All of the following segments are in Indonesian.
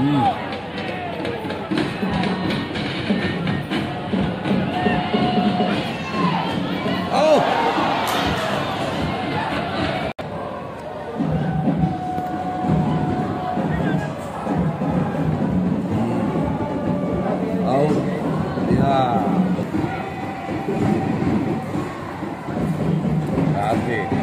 好！好！呀！啊！对。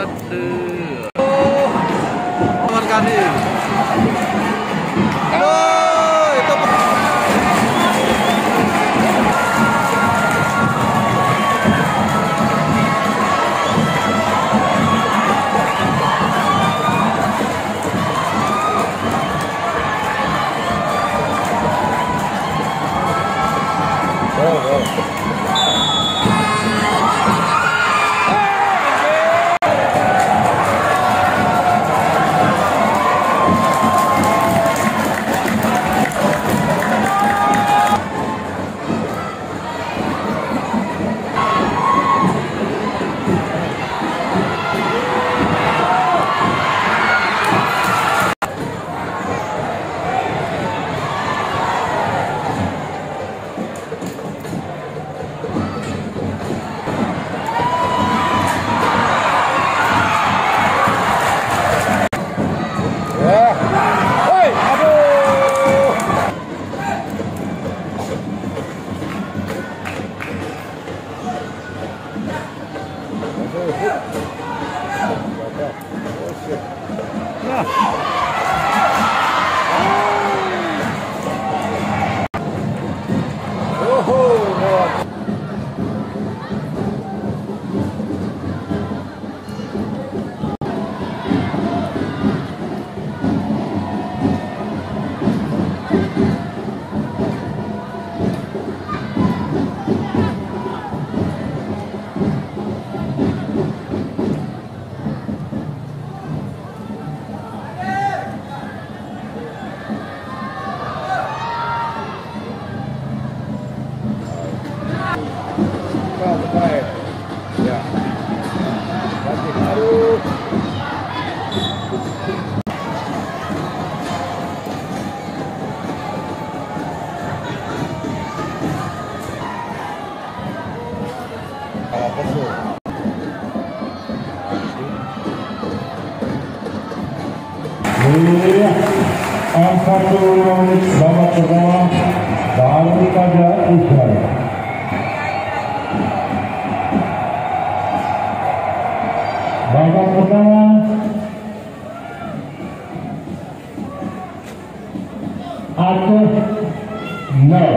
発 Iya, puluh menit babak pertama baru saja usai. Babak pertama Aceh nol.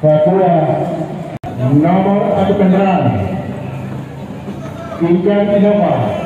Papua. Nomor satu penyerang Ikan Innova